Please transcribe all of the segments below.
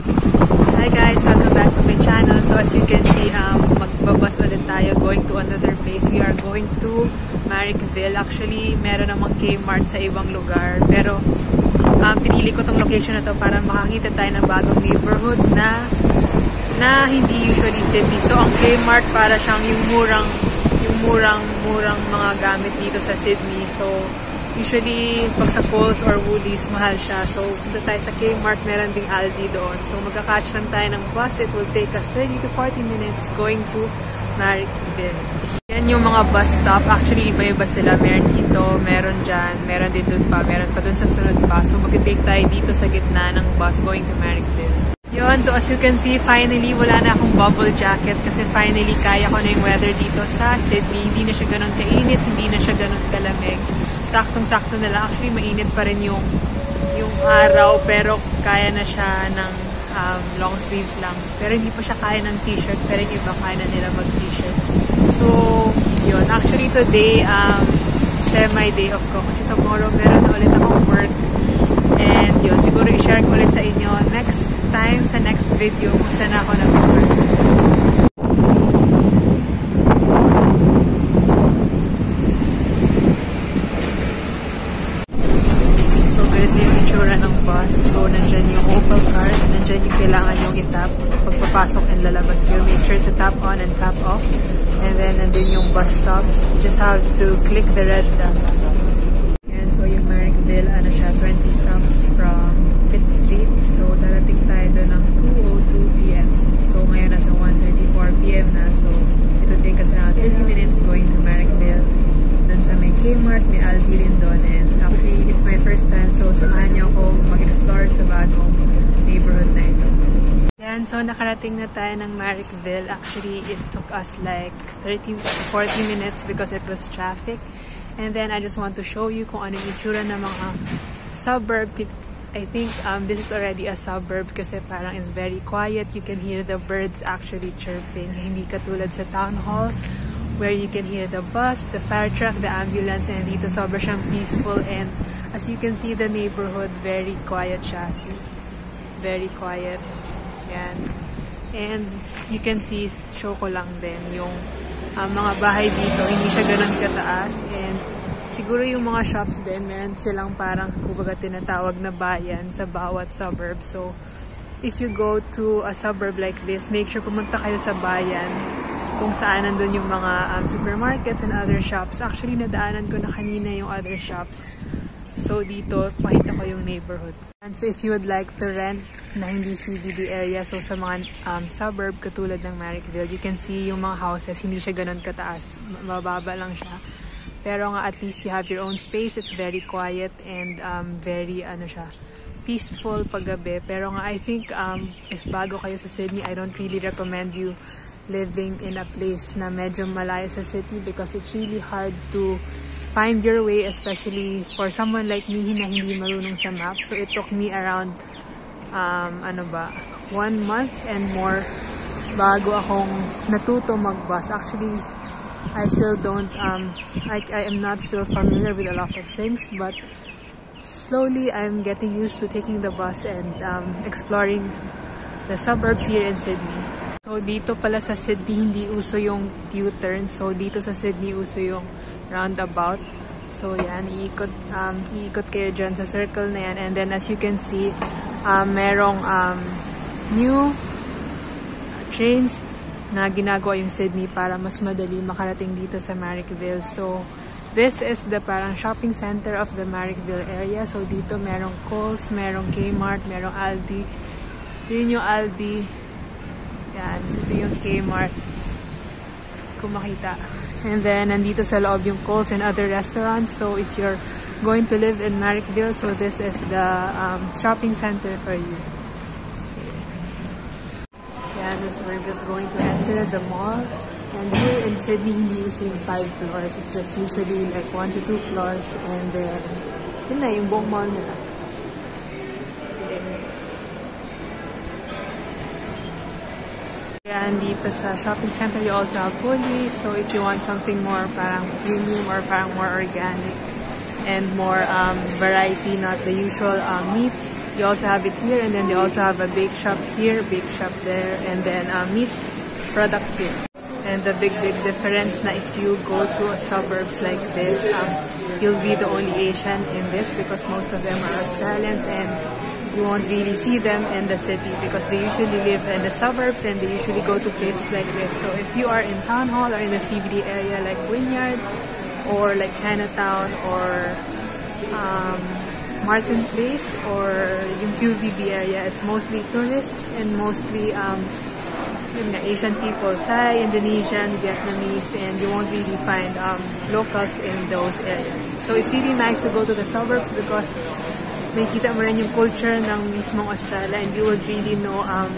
Hi guys! Welcome back to my channel. So as you can see, um, magbabas ulit tayo going to another place. We are going to Marrickville. Actually, meron namang Kmart sa ibang lugar. Pero um, pinili ko tong location na to para makakita tayo ng bagong neighborhood na na hindi usually city. So ang Kmart para siyang yung murang yung murang murang mga gamit dito sa Sydney. So Usually, pag sa Kohl's or Woolies, mahal siya. So, punta tayo sa Kmart, meron ding Aldi doon. So, magka-catch lang tayo ng bus. It will take us 30 to 40 minutes going to Marrickville. Yan yung mga bus stop. Actually, iba-iba sila. Meron dito, meron dyan, meron din doon pa, meron pa doon sa sunod pa. So, mag-take tayo dito sa gitna ng bus going to Marrickville. Yun, so as you can see, finally, wala na akong bubble jacket kasi finally, kaya ko na yung weather dito sa Sydney. Hindi na siya ganun kainit, hindi na siya ganun kalamig saktong-sakto na lang. Actually, mainit pa rin yung, yung araw, pero kaya na siya ng um, long sleeves lang. Pero hindi pa siya kaya ng t-shirt, pero yung iba kaya na nila mag-t-shirt. So, yun. Actually, today, um, semi-day off ko. Kasi tomorrow, meron ulit akong work. And yun, siguro i-share ko ulit sa inyo next time, sa next video, kung saan ako nag-work. Sure to tap on and tap off. And then, nandun yung bus stop. You just have to click the red dot. Yan, so yung Marrickville, ano siya, 20 stops from Pitt Street. So, darating tayo doon ng 2.02 p.m. So, ngayon nasa 1.34 p.m. na. So, it will take us around 30 minutes going to Marrickville. Doon sa may Kmart, may Aldi rin doon. And actually, it's my first time. So, samahan niyo ako mag-explore sa bagong neighborhood na ito. Yan, so nakarating na tayo ng Marrickville. Actually, it took us like 30 to 40 minutes because it was traffic. And then, I just want to show you kung ano yung itsura ng mga suburb. I think um, this is already a suburb kasi parang it's very quiet. You can hear the birds actually chirping. Hindi katulad sa town hall where you can hear the bus, the fire truck, the ambulance, and dito sobra siyang peaceful and as you can see the neighborhood, very quiet siya. It's very quiet. Yan. And you can see, show ko lang din yung uh, mga bahay dito, hindi siya ganun kataas and siguro yung mga shops din, meron silang parang kumbaga tinatawag na bayan sa bawat suburb. So, if you go to a suburb like this, make sure pumunta kayo sa bayan kung saan nandun yung mga um, supermarkets and other shops. Actually, nadaanan ko na kanina yung other shops. So, dito, pakita ko yung neighborhood. And so, if you would like to rent na hindi CBD area, so sa mga um, suburb katulad ng Marrickville, you can see yung mga houses, hindi siya ganun kataas. Mababa lang siya. Pero nga, at least you have your own space. It's very quiet and um, very, ano siya, peaceful paggabi. Pero nga, I think um, if bago kayo sa Sydney, I don't really recommend you living in a place na medyo malayo sa city because it's really hard to find your way, especially for someone like me na hindi marunong sa map. So it took me around, um, ano ba, one month and more bago akong natuto magbus. Actually, I still don't, um, I, I am not still familiar with a lot of things, but slowly I'm getting used to taking the bus and um, exploring the suburbs here in Sydney. So, dito pala sa Sydney, hindi uso yung U-turn. So, dito sa Sydney, uso yung roundabout. So, yan, iikot, um, iikot kayo dyan sa circle na yan. And then, as you can see, um, merong um, new trains na ginagawa yung Sydney para mas madali makarating dito sa Marrickville. So, this is the parang shopping center of the Marrickville area. So, dito merong Coles, merong Kmart, merong Aldi. Yun yung Aldi. Yan. So, ito yung Kmart. Kung makita. And then, nandito sa loob yung Coles and other restaurants. So, if you're going to live in Marrickville, so this is the um, shopping center for you. So. We're just going to enter the mall. And here in Sydney, hindi usually five floors. It's just usually like one to two floors. And then, yun na, yung buong mall nila. And dito sa shopping center, you also have Woolies. So if you want something more parang premium or parang more organic and more um, variety, not the usual um, meat, You also have it here, and then they also have a bake shop here, bake shop there, and then uh, meat products here. And the big, big difference na if you go to a suburbs like this, um, you'll be the only Asian in this because most of them are Australians and you won't really see them in the city because they usually live in the suburbs and they usually go to places like this. So if you are in Town Hall or in the CBD area like Wynyard or like Chinatown or um, Martin Place or yung QVB area, it's mostly tourists and mostly um, yun nga, Asian people, Thai, Indonesian, Vietnamese, and you won't really find um, locals in those areas. So it's really nice to go to the suburbs because makikita mo rin yung culture ng mismong Australia and you would really know um,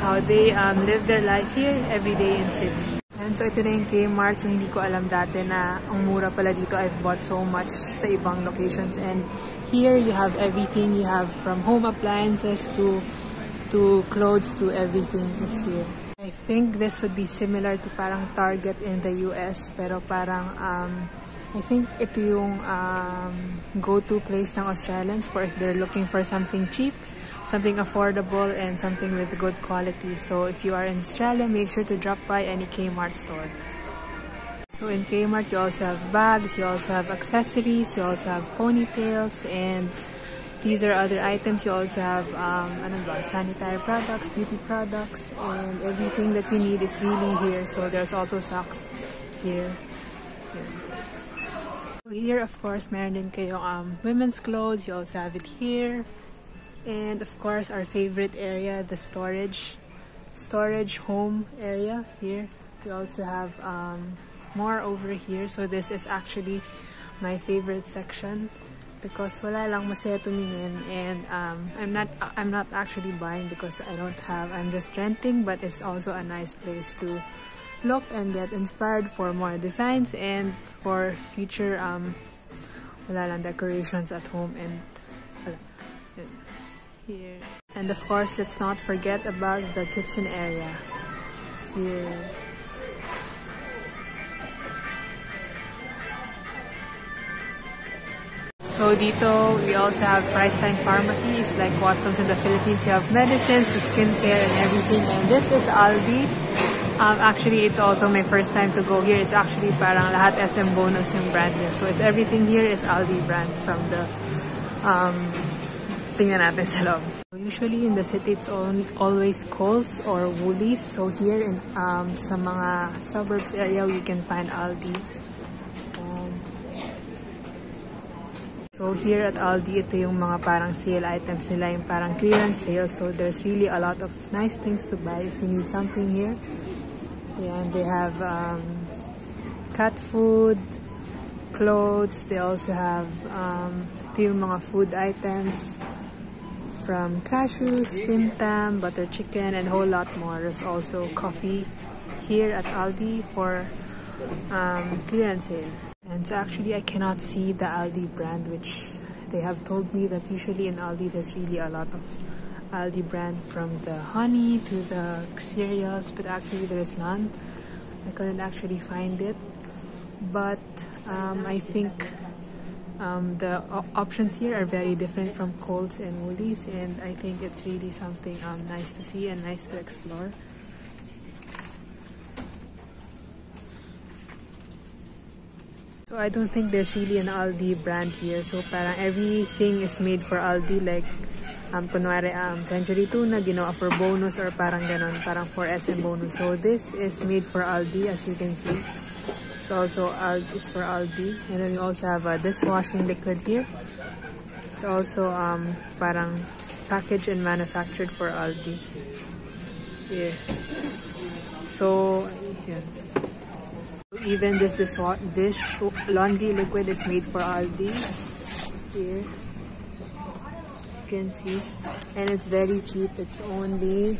how they um, live their life here every day in Sydney. And so ito na yung Kmart. So hindi ko alam dati na ang mura pala dito. I've bought so much sa ibang locations. And here you have everything. You have from home appliances to to clothes to everything is here. I think this would be similar to parang Target in the US. Pero parang um, I think ito yung um, go-to place ng Australians for if they're looking for something cheap, something affordable, and something with good quality. So if you are in Australia, make sure to drop by any Kmart store. So in Kmart, you also have bags, you also have accessories, you also have ponytails, and these are other items. You also have um, ba, sanitary products, beauty products, and everything that you need is really here. So there's also socks here. here. So here, of course, meron din um, women's clothes. You also have it here. And of course, our favorite area, the storage, storage home area here. We also have um, more over here. So this is actually my favorite section because wala lang masaya tumingin and um, I'm not I'm not actually buying because I don't have I'm just renting but it's also a nice place to look and get inspired for more designs and for future um wala lang decorations at home and here and of course let's not forget about the kitchen area here So dito, we also have price time pharmacies like Watson's in the Philippines. You have medicines, skincare, and everything. And this is Aldi. Um, actually, it's also my first time to go here. It's actually parang lahat SM bonus yung brand niya. So it's everything here is Aldi brand from the um, tingnan natin sa loob. Usually in the city, it's only, always Coles or Woolies. So here in um, sa mga suburbs area, we can find Aldi. So here at Aldi, ito yung mga parang sale items nila, yung parang clearance sale. So there's really a lot of nice things to buy if you need something here. So and they have um, cat food, clothes. They also have um, ito yung mga food items from cashews, Tim Tam, butter chicken, and a whole lot more. There's also coffee here at Aldi for um, clearance sale. And so actually I cannot see the Aldi brand which they have told me that usually in Aldi there's really a lot of Aldi brand from the honey to the cereals but actually there is none. I couldn't actually find it but um, I think um, the options here are very different from Coles and Woolies and I think it's really something um, nice to see and nice to explore. So I don't think there's really an Aldi brand here. So parang everything is made for Aldi. Like, um, kunwari, um, Century Tuna, ginawa for bonus or parang ganon, parang for SM bonus. So this is made for Aldi, as you can see. It's also Aldi is for Aldi. And then you also have a dishwashing liquid here. It's also um, parang packaged and manufactured for Aldi. Yeah. So, yeah. Even this, this dish laundry liquid is made for Aldi. Here. You can see. And it's very cheap. It's only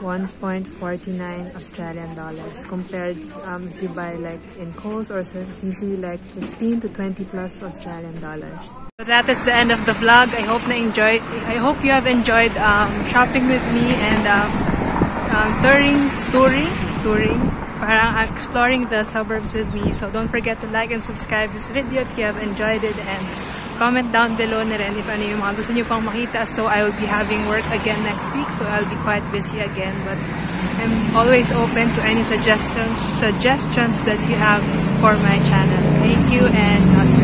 1.49 Australian dollars compared um, if you buy like in Coles or it's usually like 15 to 20 plus Australian dollars. So that is the end of the vlog. I hope enjoy. I hope you have enjoyed um, shopping with me and um, um, touring, touring, touring parang exploring the suburbs with me. So don't forget to like and subscribe this video if you have enjoyed it and comment down below na rin if ano yung mga gusto nyo pang makita. So, I will be having work again next week. So, I'll be quite busy again. But I'm always open to any suggestions, suggestions that you have for my channel. Thank you and